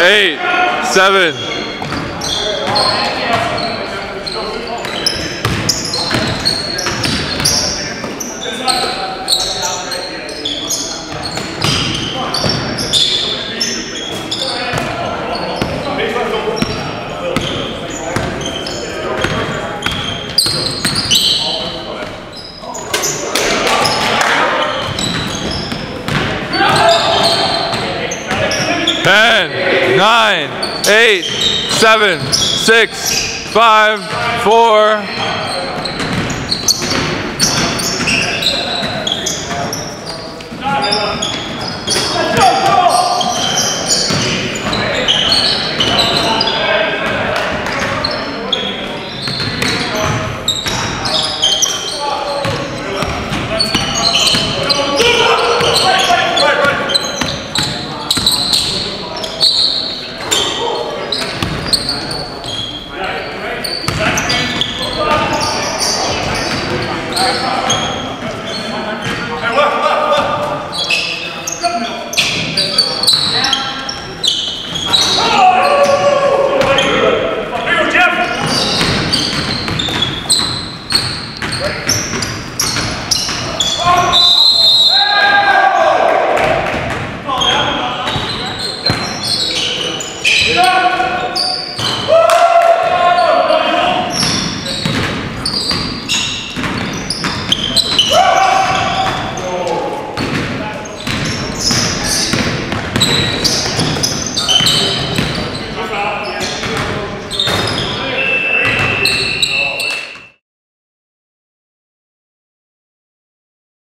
eight, seven. Nine, eight, seven, six, five, four.